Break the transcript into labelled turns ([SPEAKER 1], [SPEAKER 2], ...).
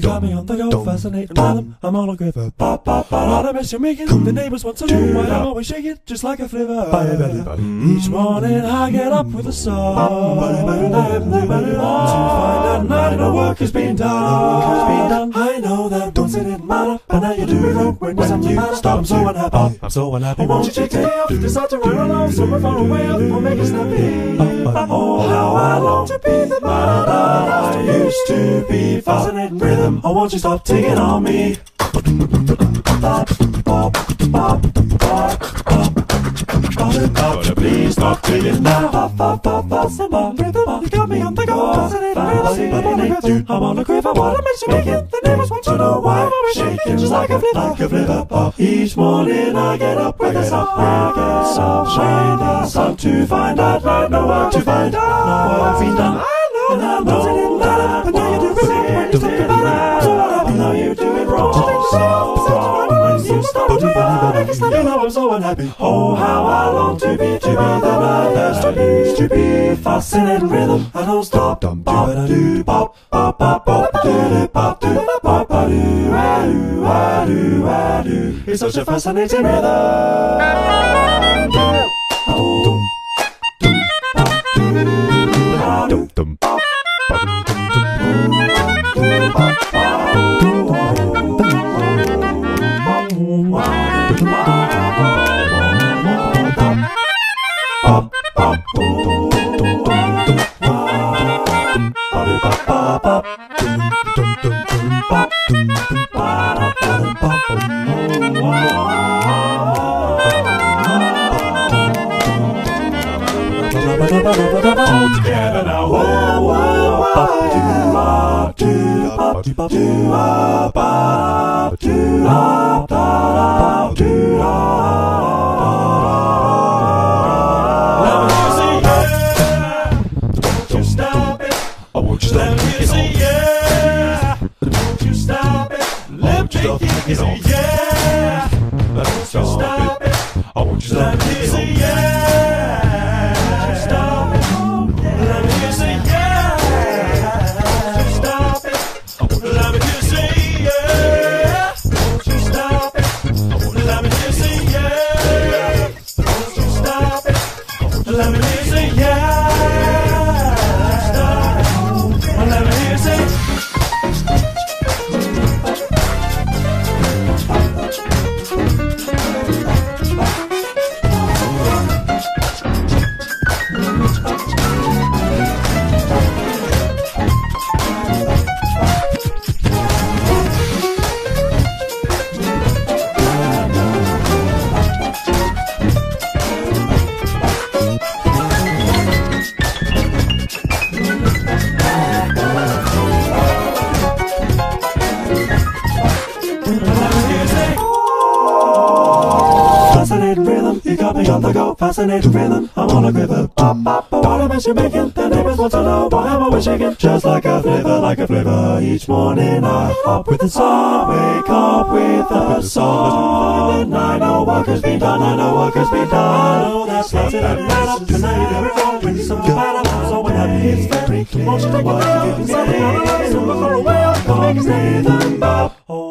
[SPEAKER 1] got me on the go, fascinating rhythm. I'm on a quiver. Bop, bop, bop. What a mess you're making. The neighbors want to know why I'm always shaking, just like a flivver. Each morning I get up with a song. To find out night no work has been done. I know that once it didn't matter, but now you do it when you stop. I'm so unhappy. I'm so unhappy. Won't you take day off? Decide to run along somewhere far away or make it snappy. Oh, Fascinating rhythm. Oh, won't you stop taking on me? Please stop taking now. Rhythm. You got me on the go. Rhythm. I'm on a makes you make it? The I'm shaking like a like a. Each morning I get up with a I get up, shine the sun to find out. I know what to find out. What's been done. I know and I know you do it wrong when you think about it. So what happened? Now you do it wrong. When you stop to it, you know I'm so unhappy. Oh, how I long to be, to be the man that I used to be. Fascinating rhythm, I don't stop. Bop, do, bop, bop, bop, bop, do, bop, do, bop, bop, do, ah, do, ah, do, ah, do. It's such a fascinating rhythm. Oh, dum, dum, all together now. Whoa, whoa, whoa.
[SPEAKER 2] Yeah. You stop? Let me
[SPEAKER 1] stop
[SPEAKER 2] hear you
[SPEAKER 1] it all.
[SPEAKER 2] yeah.
[SPEAKER 1] Let me
[SPEAKER 2] Stop
[SPEAKER 1] stop
[SPEAKER 2] it.
[SPEAKER 1] it. Fascinating rhythm, you got me on the go. Fascinating rhythm, I'm on a quiver. Pop, bop, pop. What a mess you're making. The neighbors want to know why I'm always shaking. Just like a flavor, like a flavor. Each morning I hop with the sun, wake up with a song. Work has been done, I know work has been done. I know that's lots of that right up tonight. Every fall when something bad happens, so when happy it's very clear. Won't you take a look? Something on the line, somewhere far away, I'll make his name. Bop. Oh,